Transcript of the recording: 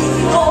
Oh